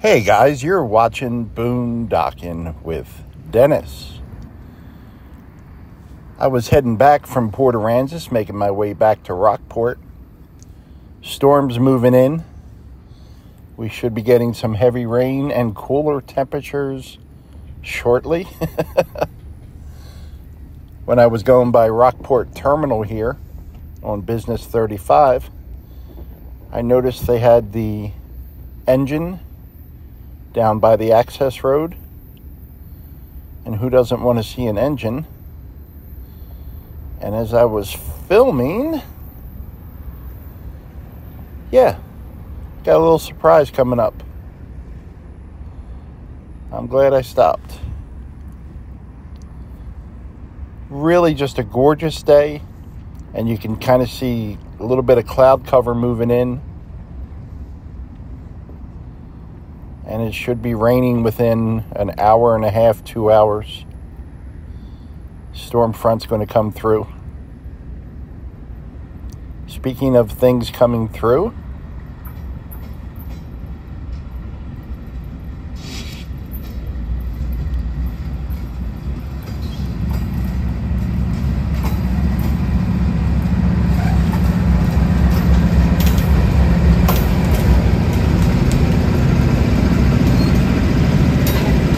Hey guys, you're watching Boondocking with Dennis. I was heading back from Port Aransas, making my way back to Rockport. Storms moving in. We should be getting some heavy rain and cooler temperatures shortly. when I was going by Rockport Terminal here on Business 35, I noticed they had the engine down by the access road. And who doesn't want to see an engine? And as I was filming, yeah, got a little surprise coming up. I'm glad I stopped. Really, just a gorgeous day, and you can kind of see a little bit of cloud cover moving in. And it should be raining within an hour and a half, two hours. Storm front's going to come through. Speaking of things coming through,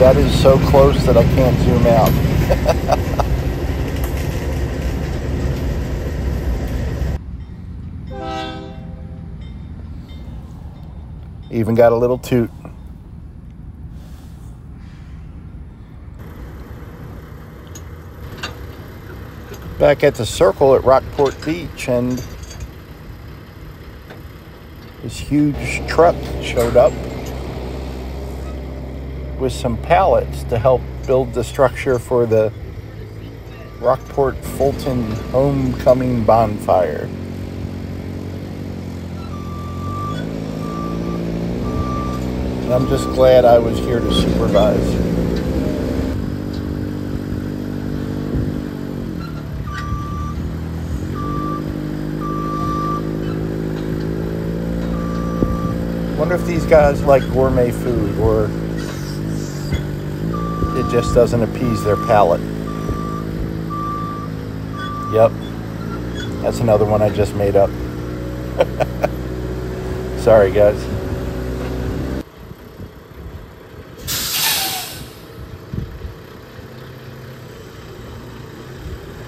that is so close that I can't zoom out. Even got a little toot. Back at the circle at Rockport Beach, and this huge truck showed up with some pallets to help build the structure for the Rockport Fulton Homecoming Bonfire. And I'm just glad I was here to supervise. Wonder if these guys like gourmet food or it just doesn't appease their palate. Yep. That's another one I just made up. Sorry, guys.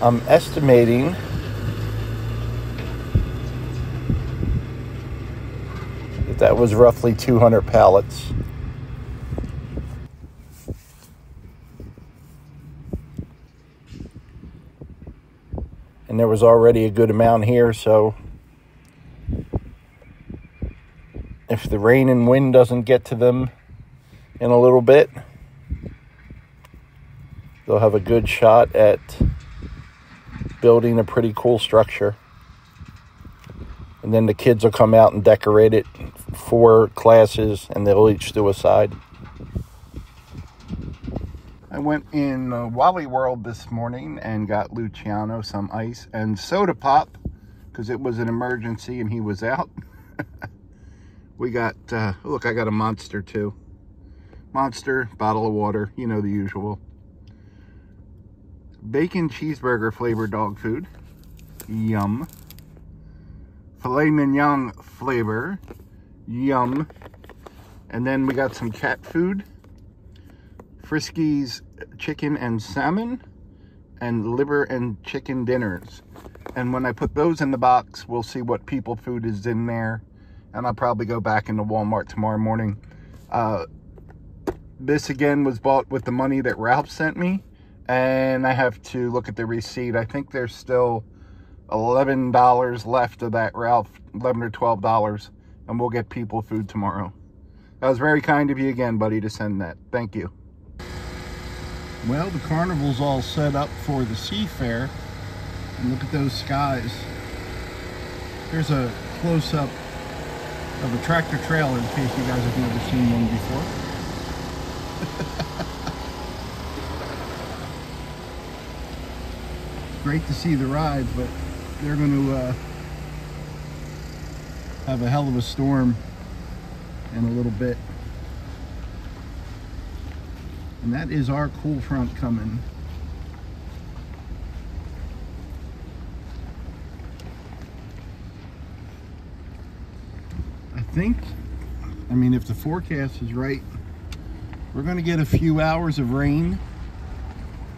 I'm estimating that that was roughly 200 pallets. And there was already a good amount here so if the rain and wind doesn't get to them in a little bit they'll have a good shot at building a pretty cool structure. And then the kids will come out and decorate it for classes and they'll each do a side went in uh, Wally World this morning and got Luciano some ice and soda pop because it was an emergency and he was out. we got, uh, look, I got a monster too. Monster, bottle of water, you know the usual. Bacon cheeseburger flavored dog food. Yum. Filet mignon flavor. Yum. And then we got some cat food Friskies chicken and salmon and liver and chicken dinners. And when I put those in the box, we'll see what people food is in there. And I'll probably go back into Walmart tomorrow morning. Uh, this again was bought with the money that Ralph sent me. And I have to look at the receipt. I think there's still $11 left of that Ralph, 11 or $12. And we'll get people food tomorrow. That was very kind of you again, buddy, to send that. Thank you. Well, the carnival's all set up for the Seafair. And look at those skies. Here's a close-up of a tractor trailer in case you guys have never seen one before. Great to see the rides, but they're going to uh, have a hell of a storm in a little bit. And that is our cool front coming. I think, I mean, if the forecast is right, we're going to get a few hours of rain,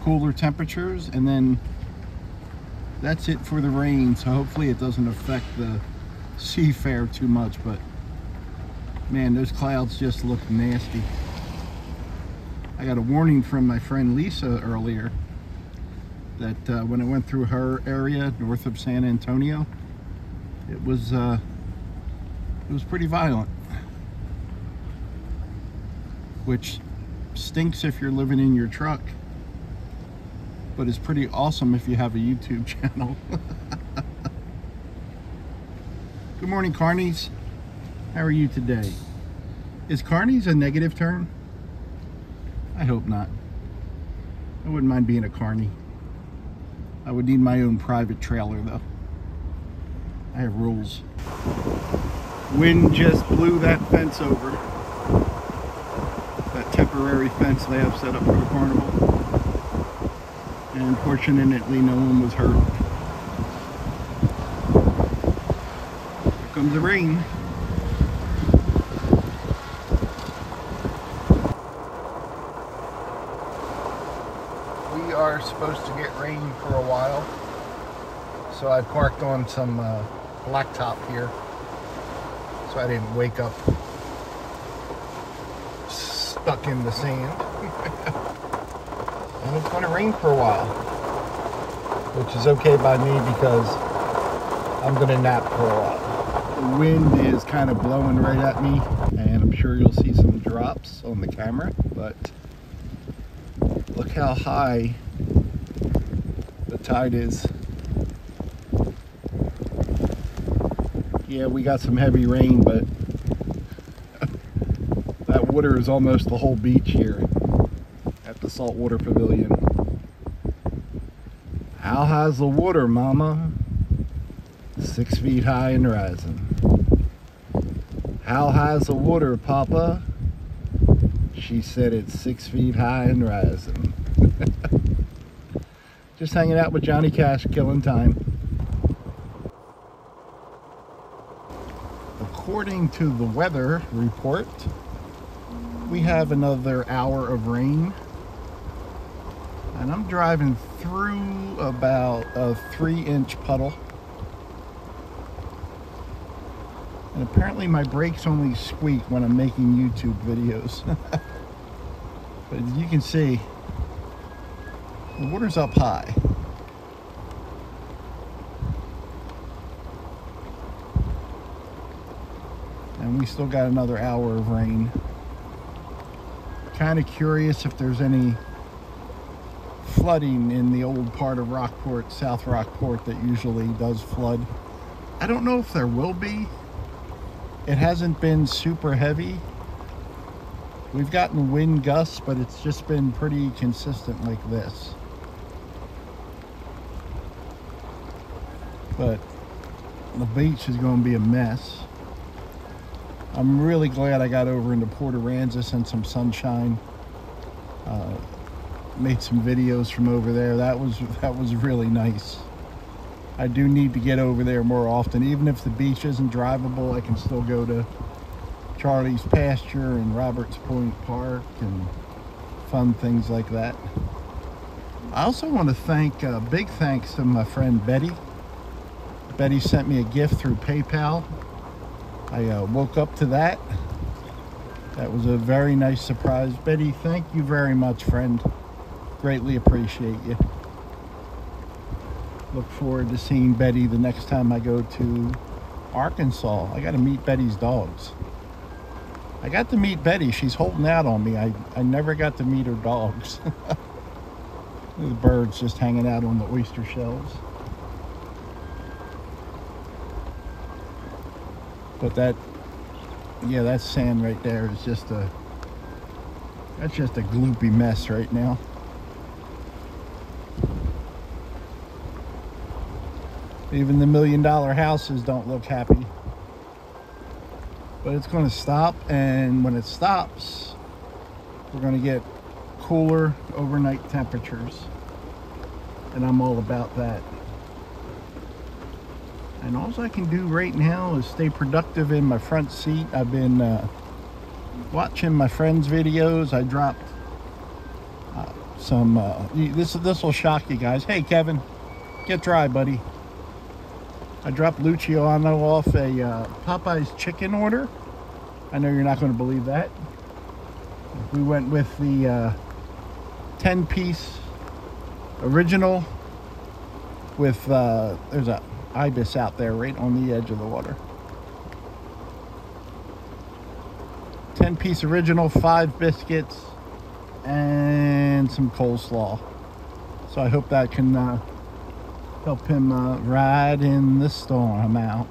cooler temperatures, and then that's it for the rain. So hopefully it doesn't affect the Seafair too much, but man, those clouds just look nasty. I got a warning from my friend Lisa earlier that uh, when I went through her area north of San Antonio, it was uh, it was pretty violent, which stinks if you're living in your truck, but it's pretty awesome if you have a YouTube channel. Good morning, Carnies. How are you today? Is Carnies a negative term? I hope not. I wouldn't mind being a carny. I would need my own private trailer though. I have rules. Wind just blew that fence over. That temporary fence they have set up for the carnival. And fortunately no one was hurt. Here comes the rain. we are supposed to get rain for a while. So I parked on some uh, blacktop here. So I didn't wake up stuck in the sand. and it's going to rain for a while. Which is okay by me because I'm going to nap for a while. The wind is kind of blowing right at me. And I'm sure you'll see some drops on the camera. But look how high tide is. Yeah, we got some heavy rain, but that water is almost the whole beach here at the Saltwater Pavilion. How high's the water, mama? Six feet high and rising. How high's the water, papa? She said it's six feet high and rising. Just hanging out with Johnny Cash, killing time. According to the weather report, we have another hour of rain. And I'm driving through about a three inch puddle. And apparently my brakes only squeak when I'm making YouTube videos. but you can see, the water's up high. And we still got another hour of rain. Kind of curious if there's any flooding in the old part of Rockport, South Rockport, that usually does flood. I don't know if there will be. It hasn't been super heavy. We've gotten wind gusts, but it's just been pretty consistent like this. But the beach is going to be a mess. I'm really glad I got over into Port Aransas and some sunshine. Uh, made some videos from over there. That was that was really nice. I do need to get over there more often. Even if the beach isn't drivable, I can still go to Charlie's Pasture and Roberts Point Park and fun things like that. I also want to thank, uh, big thanks to my friend Betty. Betty sent me a gift through PayPal. I uh, woke up to that. That was a very nice surprise. Betty, thank you very much, friend. Greatly appreciate you. Look forward to seeing Betty the next time I go to Arkansas. I got to meet Betty's dogs. I got to meet Betty. She's holding out on me. I, I never got to meet her dogs. the birds just hanging out on the oyster shells. But that, yeah, that sand right there is just a, that's just a gloopy mess right now. Even the million dollar houses don't look happy. But it's going to stop, and when it stops, we're going to get cooler overnight temperatures. And I'm all about that. And all I can do right now is stay productive in my front seat. I've been uh, watching my friends' videos. I dropped uh, some, uh, this this will shock you guys. Hey, Kevin, get dry, buddy. I dropped Luciano off a uh, Popeye's chicken order. I know you're not going to believe that. We went with the 10-piece uh, original with, uh, there's a ibis out there right on the edge of the water. 10 piece original, five biscuits, and some coleslaw. So I hope that can uh, help him uh, ride in the storm out.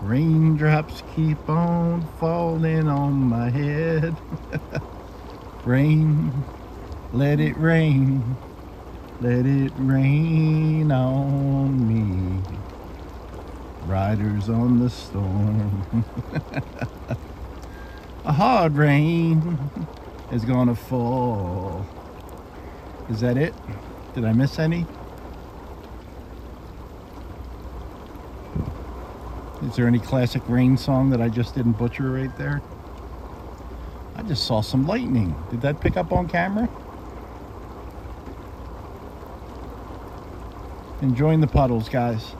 Raindrops keep on falling on my head. rain, let it rain. Let it rain on me. Riders on the storm. A hard rain is gonna fall. Is that it? Did I miss any? Is there any classic rain song that I just didn't butcher right there? I just saw some lightning. Did that pick up on camera? Enjoying the puddles, guys.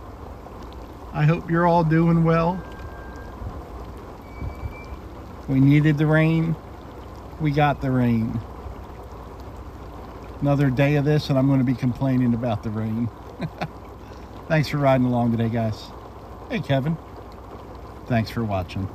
I hope you're all doing well. We needed the rain. We got the rain. Another day of this, and I'm going to be complaining about the rain. Thanks for riding along today, guys. Hey, Kevin. Thanks for watching.